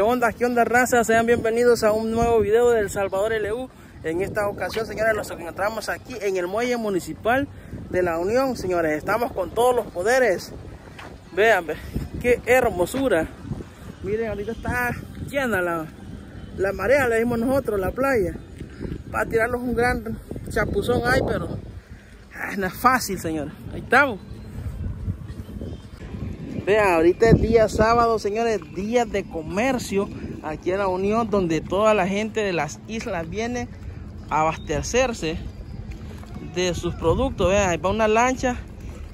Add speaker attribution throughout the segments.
Speaker 1: ¿Qué onda? ¿Qué onda raza? Sean bienvenidos a un nuevo video del Salvador LU. En esta ocasión, señores, nos encontramos aquí en el muelle municipal de la Unión, señores. Estamos con todos los poderes. Vean, qué hermosura. Miren, ahorita está llena la, la marea, le dimos nosotros, la playa. Para tirarlos un gran chapuzón ahí, pero ah, no es fácil, señores. Ahí estamos. Vean, ahorita es día sábado, señores, día de comercio aquí en la Unión, donde toda la gente de las islas viene a abastecerse de sus productos. Vean, ahí va una lancha.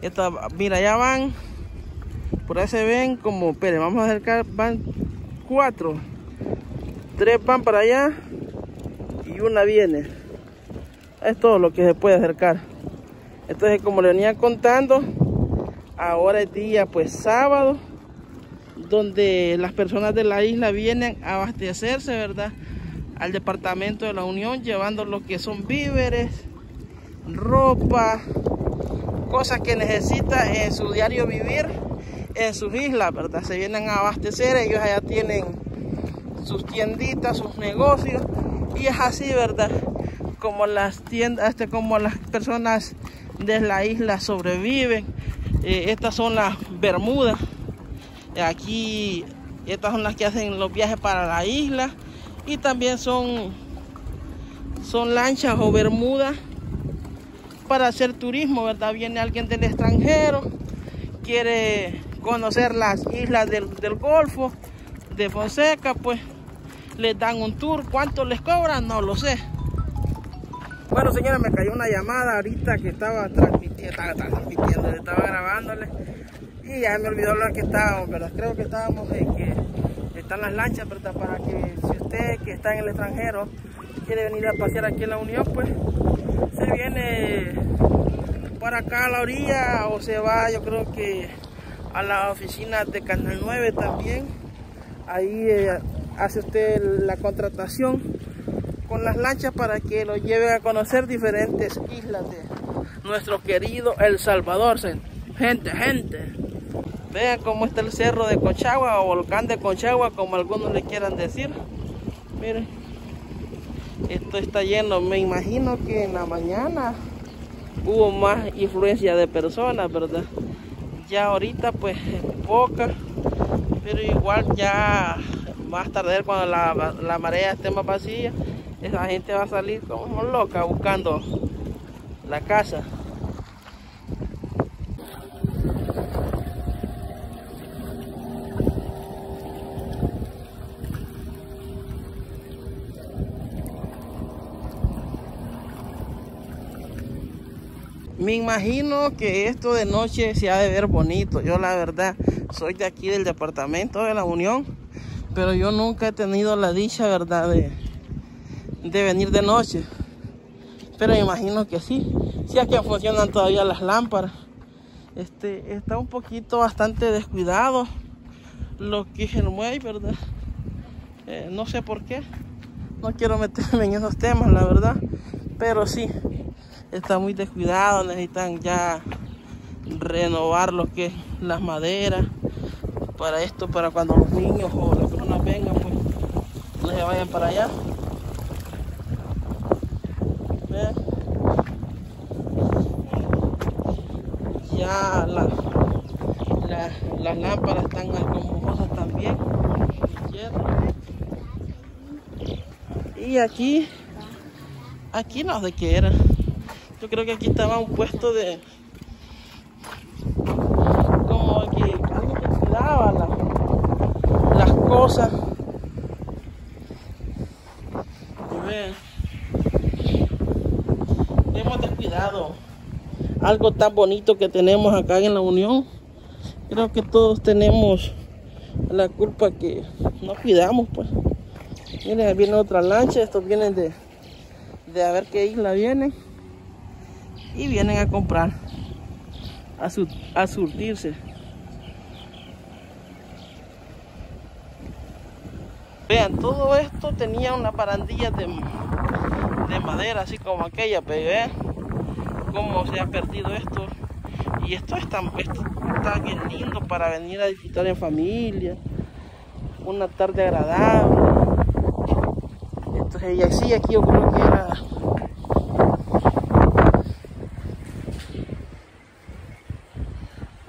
Speaker 1: Esta, mira, ya van, por ahí se ven como, esperen, vamos a acercar, van cuatro. Tres van para allá y una viene. Es todo lo que se puede acercar. Entonces, como le venía contando, ahora es día pues sábado donde las personas de la isla vienen a abastecerse verdad al departamento de la unión llevando lo que son víveres ropa cosas que necesita en su diario vivir en sus islas verdad se vienen a abastecer ellos allá tienen sus tienditas sus negocios y es así verdad como las tiendas este, como las personas de la isla sobreviven eh, estas son las Bermudas. Aquí, estas son las que hacen los viajes para la isla. Y también son, son lanchas o Bermudas para hacer turismo, ¿verdad? Viene alguien del extranjero, quiere conocer las islas del, Golfo, de Fonseca, pues les dan un tour. ¿Cuánto les cobran? No lo sé. Bueno, señora, me cayó una llamada ahorita que estaba transmitiendo, estaba, transmitiendo, estaba grabándole y ya me olvidó lo que estábamos, ¿verdad? Creo que estábamos en que están las lanchas, ¿verdad? Para que si usted que está en el extranjero quiere venir a pasear aquí en la Unión, pues se viene para acá a la orilla o se va, yo creo que a la oficina de Canal 9 también. Ahí eh, hace usted la contratación con las lanchas para que lo lleven a conocer diferentes islas nuestro querido El Salvador. Gente, gente. Vean cómo está el cerro de Conchagua o volcán de Conchagua, como algunos le quieran decir. Miren, esto está lleno. Me imagino que en la mañana hubo más influencia de personas, ¿verdad? Ya ahorita pues poca, pero igual ya más tarde cuando la, la marea esté más vacía, esa gente va a salir como loca buscando la casa. Me imagino que esto de noche se ha de ver bonito. Yo la verdad soy de aquí del departamento de la Unión, pero yo nunca he tenido la dicha, verdad, de, venir de noche. Pero me imagino que sí. Si es que funcionan todavía las lámparas. Este está un poquito bastante descuidado lo que es el muelle, ¿verdad? Eh, no sé por qué. No quiero meterme en esos temas, la verdad. Pero sí, está muy descuidado. Necesitan ya renovar lo que es las maderas. Para esto, para cuando los niños o las personas vengan, pues no se vayan para allá. Ya la, las lámparas están como también. Y aquí, aquí no sé qué era. Yo creo que aquí estaba un puesto de como que alguien que cuidaba las cosas. algo tan bonito que tenemos acá en la Unión. Creo que todos tenemos la culpa que no cuidamos, pues. Miren, viene otra lancha, estos vienen de, de a ver qué isla vienen. Y vienen a comprar, a, a surtirse. Vean, todo esto tenía una parandilla de, de madera, así como aquella, pero vean cómo se ha perdido esto. Y esto está, esto está bien lindo para venir a disfrutar en familia. una tarde agradable. Entonces, y así aquí yo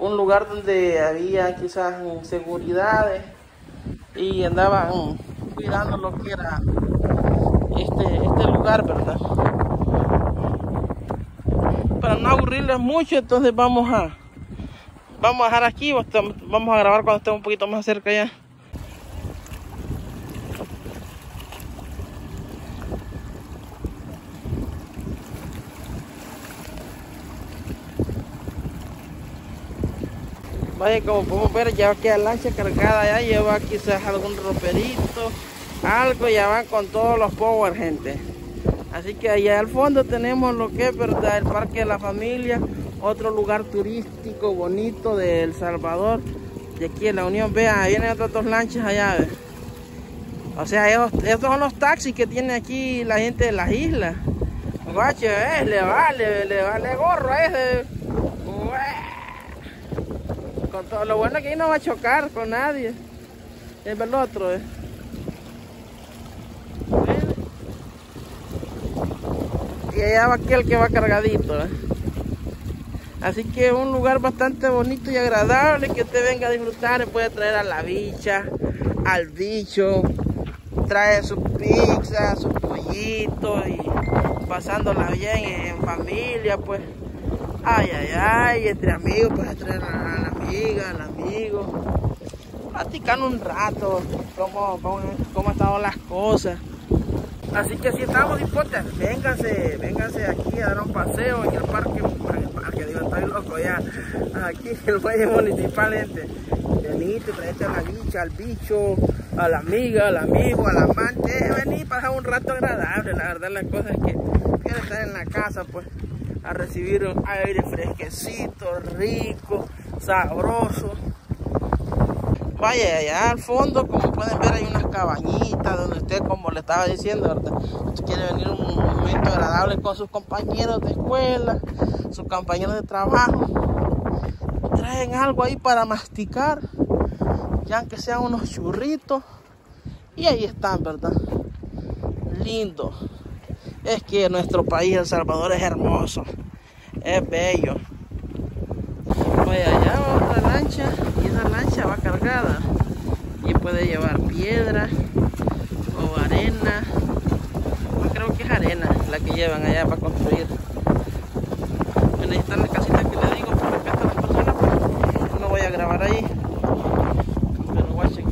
Speaker 1: un lugar donde había quizás inseguridades y andaban cuidando lo que era este, este lugar, ¿verdad? Para no aburrirles mucho, entonces vamos a vamos a dejar aquí, vamos a grabar cuando estemos un poquito más cerca ya. Vaya, como podemos ver, ya queda lancha cargada, ya lleva quizás algún roperito, algo, ya van con todos los power, gente. Así que allá al fondo tenemos lo que es, ¿verdad? El Parque de la Familia, otro lugar turístico bonito de El Salvador. Y aquí en la Unión, vean, vienen otras dos lanchas allá, O sea, estos, son los taxis que tiene aquí la gente de las islas. Guacho, eh, le vale, le vale gorro a ese. Con todo lo bueno que ahí no va a chocar con nadie. Es el otro, eh. Y allá va aquel que va cargadito, ¿eh? Así que un lugar bastante bonito y agradable que usted venga a disfrutar. Puede traer a la bicha, al bicho, trae su pizza, su pollito y pasándola bien en familia, pues. Ay, ay, ay, entre amigos, puede traer amiga, al amigo. Platicando un rato, cómo, cómo, cómo han estado las cosas. Así que si estamos dispuestos, vénganse, vénganse aquí a dar un paseo en el parque, en el parque, digo, estoy loco ya, aquí en el muelle municipal, gente. Venite, traete a la bicha, al bicho, a la amiga, al amigo, al amante, vení, pasar un rato agradable, la verdad las cosas es que quiero estar en la casa, pues, a recibir un aire fresquecito, rico, sabroso. Vaya, allá al fondo, como pueden ver, hay unas cabañitas donde usted, como le estaba diciendo, ¿verdad? quiere venir un momento agradable con sus compañeros de escuela, sus compañeros de trabajo. Traen algo ahí para masticar, ya que sean unos churritos. Y ahí están, ¿verdad? Lindo. Es que nuestro país, El Salvador, es hermoso. Es bello. Vaya, y esa lancha va cargada y puede llevar piedra o arena creo que es arena la que llevan allá para construir. Están las casitas que le digo por respeto a la persona pues no voy a grabar ahí pero watchen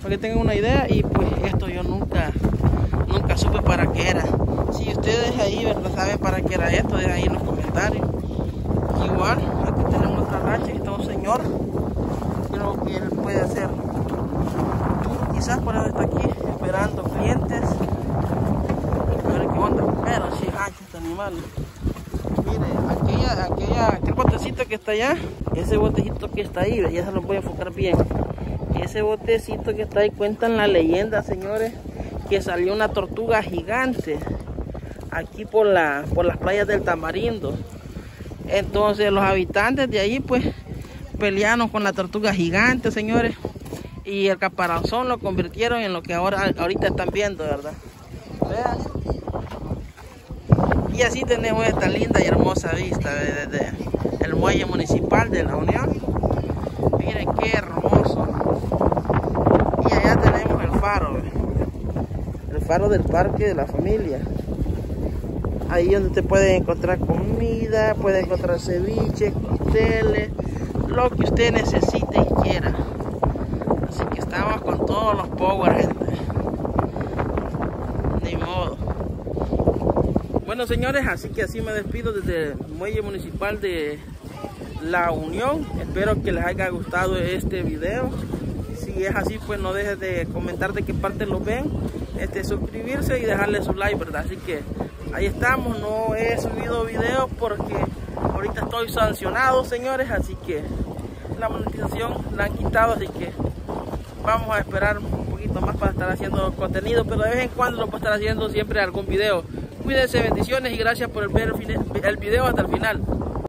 Speaker 1: para que tengan una idea y pues esto yo nunca nunca supe para qué era. Si ustedes ahí verdad saben para qué era esto dejen ahí en los comentarios. Igual y está un señor creo que él puede hacer. Quizás por eso está aquí esperando clientes. A ver qué onda. Pero sí, ancho este animal. Mire aquella, aquella, aquel botecito que está allá ese botecito que está ahí ya se lo voy a enfocar bien. Ese botecito que está ahí cuentan la leyenda señores que salió una tortuga gigante aquí por, la, por las playas del Tamarindo entonces los habitantes de ahí pues pelearon con la tortuga gigante, señores. Y el caparazón lo convirtieron en lo que ahora ahorita están viendo, ¿verdad? Vean. Y así tenemos esta linda y hermosa vista desde el muelle municipal de la Unión. Miren qué hermoso. Y allá tenemos el faro. El faro del parque de la familia ahí donde te puede encontrar comida, puede encontrar ceviche, cócteles, lo que usted necesite y quiera. Así que estamos con todos los power, gente. Ni modo. Bueno, señores, así que así me despido desde el muelle municipal de La Unión. Espero que les haya gustado este video. Si es así, pues no dejes de comentar de qué parte lo ven, este, suscribirse y dejarle su like, ¿verdad? Así que ahí estamos. No he subido videos porque ahorita estoy sancionado, señores, así que la monetización la han quitado, así que vamos a esperar un poquito más para estar haciendo contenido, pero de vez en cuando lo puedo estar haciendo siempre algún video. Cuídense, bendiciones y gracias por ver el video hasta el final.